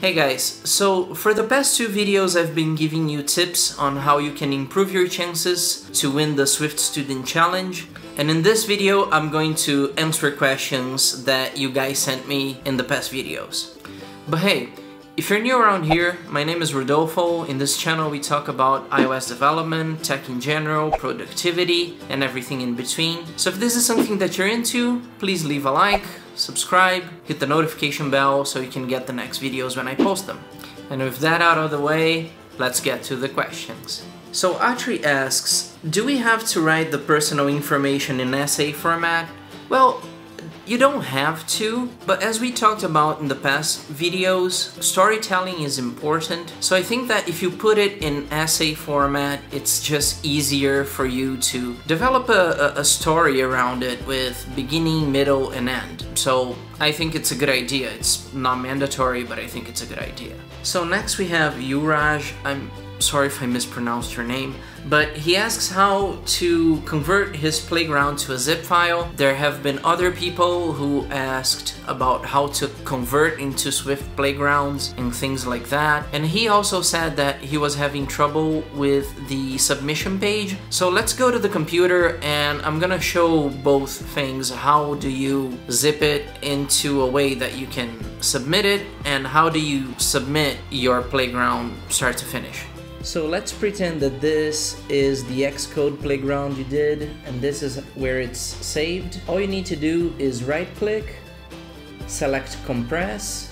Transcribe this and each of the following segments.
Hey guys, so for the past two videos I've been giving you tips on how you can improve your chances to win the Swift Student Challenge and in this video I'm going to answer questions that you guys sent me in the past videos. But hey, if you're new around here, my name is Rodolfo. In this channel we talk about iOS development, tech in general, productivity, and everything in between. So if this is something that you're into, please leave a like, subscribe, hit the notification bell so you can get the next videos when I post them. And with that out of the way, let's get to the questions. So Atri asks, do we have to write the personal information in essay format? Well, you don't have to, but as we talked about in the past videos, storytelling is important. So I think that if you put it in essay format, it's just easier for you to develop a, a, story around it with beginning, middle, and end. So I think it's a good idea. It's not mandatory, but I think it's a good idea. So next we have Yuraj. I'm sorry if I mispronounced your name, but he asks how to convert his playground to a zip file. There have been other people who asked about how to convert into Swift playgrounds and things like that. And he also said that he was having trouble with the submission page. So let's go to the computer and I'm gonna show both things. How do you zip it into a way that you can submit it and how do you submit your playground start to finish. So let's pretend that this is the Xcode playground you did and this is where it's saved. All you need to do is right click, select compress,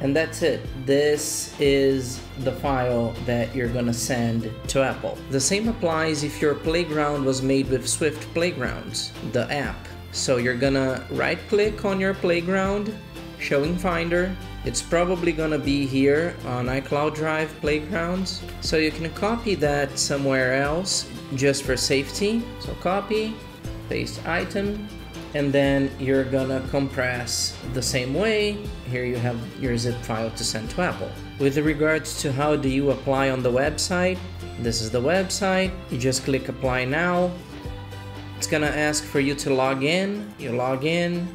and that's it. This is the file that you're gonna send to Apple. The same applies if your playground was made with Swift Playgrounds, the app. So you're gonna right click on your playground, showing Finder, it's probably gonna be here on iCloud Drive Playgrounds. So you can copy that somewhere else just for safety. So copy, paste item, and then you're gonna compress the same way. Here you have your zip file to send to Apple. With regards to how do you apply on the website, this is the website. You just click apply now. It's gonna ask for you to log in. You log in.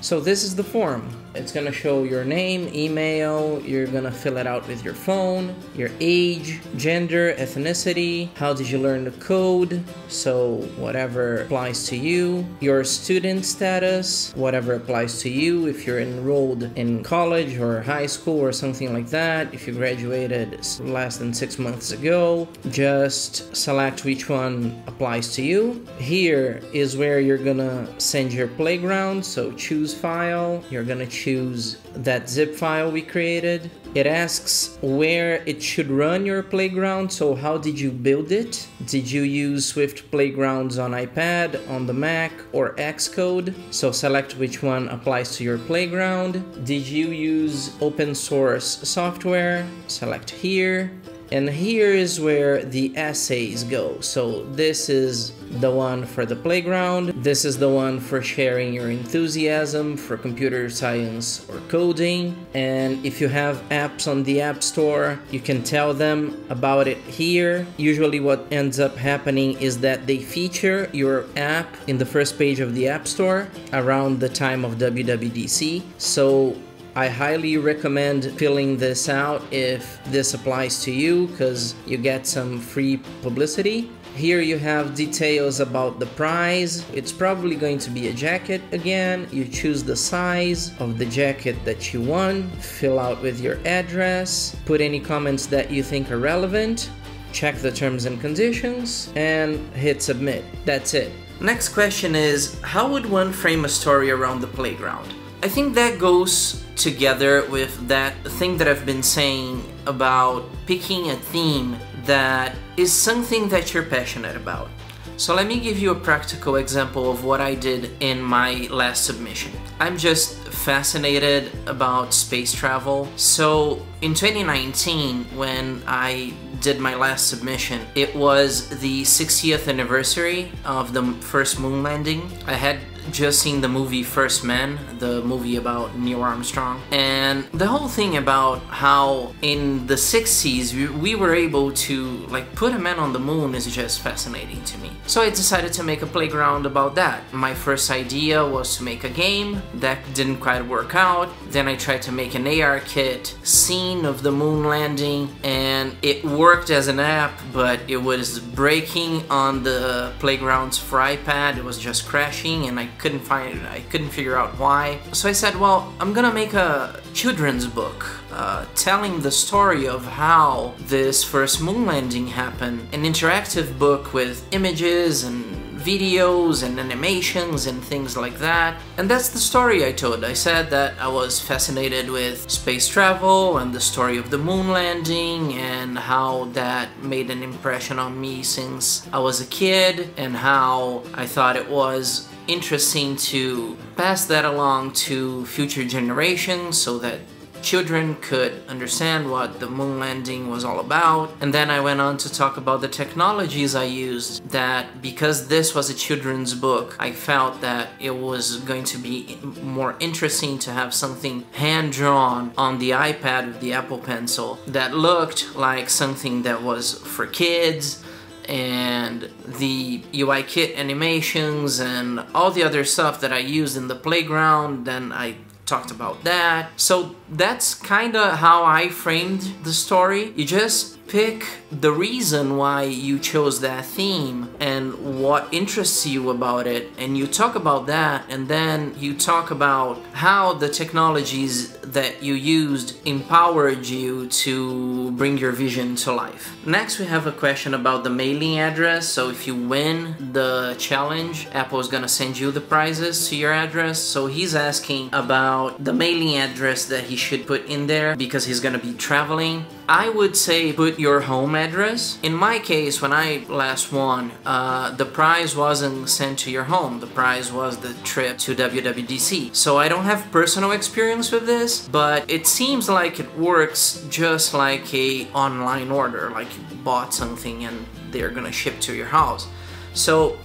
So this is the form. It's gonna show your name, email, you're gonna fill it out with your phone, your age, gender, ethnicity, how did you learn the code, so whatever applies to you, your student status, whatever applies to you, if you're enrolled in college or high school or something like that, if you graduated less than six months ago, just select which one applies to you. Here is where you're gonna send your playground, so choose file, you're gonna choose choose that zip file we created. It asks where it should run your playground. So how did you build it? Did you use Swift Playgrounds on iPad, on the Mac, or Xcode? So select which one applies to your playground. Did you use open source software? Select here. And here is where the essays go. So this is the one for the playground. This is the one for sharing your enthusiasm for computer science or coding. And if you have apps on the App Store, you can tell them about it here. Usually what ends up happening is that they feature your app in the first page of the App Store around the time of WWDC. So I highly recommend filling this out if this applies to you because you get some free publicity. Here you have details about the prize. It's probably going to be a jacket again. You choose the size of the jacket that you want, fill out with your address, put any comments that you think are relevant, check the terms and conditions, and hit submit. That's it. Next question is, how would one frame a story around the playground? I think that goes together with that thing that I've been saying about picking a theme that is something that you're passionate about. So let me give you a practical example of what I did in my last submission. I'm just fascinated about space travel. So in 2019, when I did my last submission, it was the 60th anniversary of the first moon landing. I had just seen the movie First Man, the movie about Neil Armstrong, and the whole thing about how in the 60s we, we were able to like put a man on the moon is just fascinating to me. So I decided to make a playground about that. My first idea was to make a game that didn't quite work out. Then I tried to make an ARKit scene of the moon landing and it worked as an app but it was breaking on the playgrounds for iPad. It was just crashing and I couldn't find it. I couldn't figure out why. So I said, well, I'm gonna make a children's book uh, telling the story of how this first moon landing happened. An interactive book with images and videos and animations and things like that. And that's the story I told. I said that I was fascinated with space travel and the story of the moon landing and how that made an impression on me since I was a kid and how I thought it was interesting to pass that along to future generations so that children could understand what the moon landing was all about. And then I went on to talk about the technologies I used that because this was a children's book, I felt that it was going to be more interesting to have something hand-drawn on the iPad with the Apple Pencil that looked like something that was for kids and the UIKit animations and all the other stuff that I used in the playground then I talked about that. So that's kind of how I framed the story. You just pick the reason why you chose that theme and what interests you about it and you talk about that and then you talk about how the technologies that you used empowered you to bring your vision to life. Next we have a question about the mailing address. So if you win the challenge Apple is gonna send you the prizes to your address. So he's asking about the mailing address that he should put in there because he's gonna be traveling I would say put your home address. In my case, when I last won, uh, the prize wasn't sent to your home. The prize was the trip to WWDC. So I don't have personal experience with this, but it seems like it works just like a online order, like you bought something and they're gonna ship to your house. So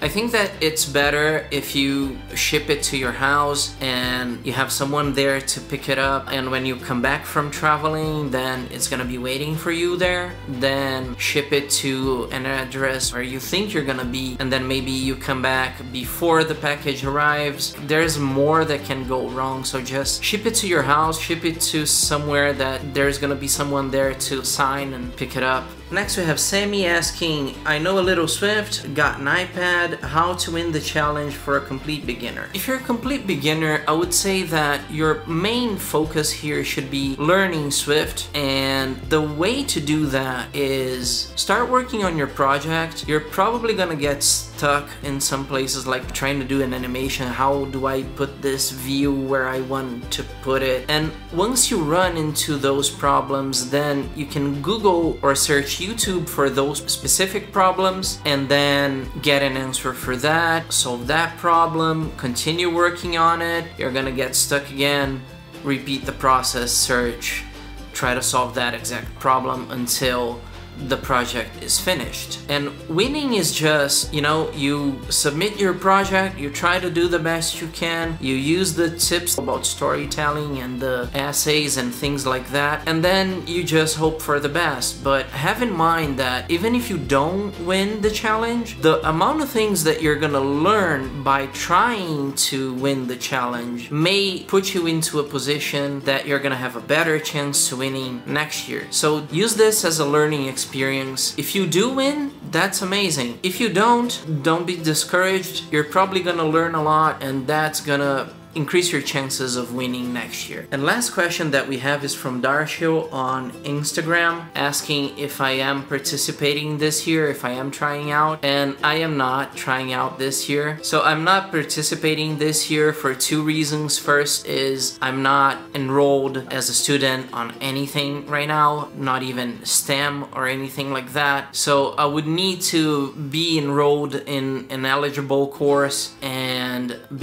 I think that it's better if you ship it to your house and you have someone there to pick it up. And when you come back from traveling then it's gonna be waiting for you there. Then ship it to an address where you think you're gonna be. And then maybe you come back before the package arrives. There's more that can go wrong. So just ship it to your house ship it to somewhere that there's gonna be someone there to sign and pick it up Next we have Sammy asking, I know a little Swift, got an iPad, how to win the challenge for a complete beginner. If you're a complete beginner, I would say that your main focus here should be learning Swift and the way to do that is start working on your project. You're probably gonna get stuck in some places like trying to do an animation. How do I put this view where I want to put it? And once you run into those problems, then you can Google or search YouTube for those specific problems and then get an answer for that, solve that problem, continue working on it. You're gonna get stuck again, repeat the process, search, try to solve that exact problem until the project is finished. And winning is just, you know, you submit your project, you try to do the best you can, you use the tips about storytelling and the essays and things like that, and then you just hope for the best. But have in mind that even if you don't win the challenge, the amount of things that you're gonna learn by trying to win the challenge may put you into a position that you're gonna have a better chance to winning next year. So use this as a learning experience experience. If you do win, that's amazing. If you don't, don't be discouraged. You're probably gonna learn a lot and that's gonna increase your chances of winning next year. And last question that we have is from Darshil on Instagram asking if I am participating this year, if I am trying out, and I am not trying out this year. So I'm not participating this year for two reasons. First is I'm not enrolled as a student on anything right now, not even STEM or anything like that. So I would need to be enrolled in an eligible course and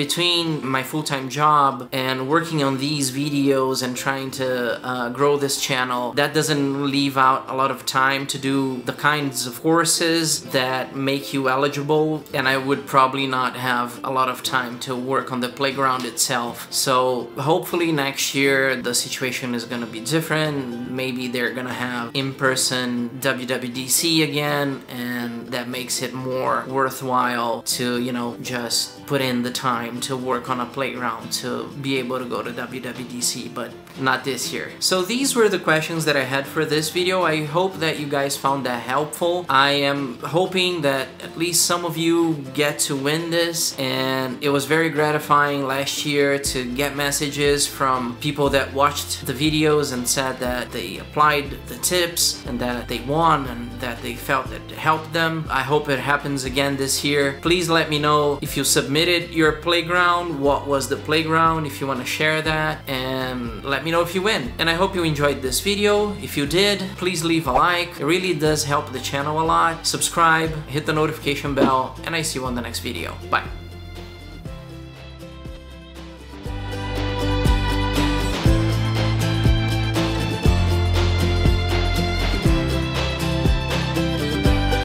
between my full-time job and working on these videos and trying to uh, grow this channel, that doesn't leave out a lot of time to do the kinds of courses that make you eligible and I would probably not have a lot of time to work on the playground itself. So hopefully next year the situation is gonna be different. Maybe they're gonna have in-person WWDC again and that makes it more worthwhile to, you know, just put in the time to work on a playground to be able to go to WWDC, but not this year. So these were the questions that I had for this video. I hope that you guys found that helpful. I am hoping that at least some of you get to win this and it was very gratifying last year to get messages from people that watched the videos and said that they applied the tips and that they won and that they felt that it helped them. I hope it happens again this year. Please let me know if you submitted your playground, what was the playground, if you want to share that and let me know if you win. And I hope you enjoyed this video. If you did, please leave a like. It really does help the channel a lot. Subscribe, hit the notification bell, and I see you on the next video. Bye.